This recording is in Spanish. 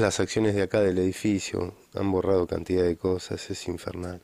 las acciones de acá del edificio han borrado cantidad de cosas, es infernal.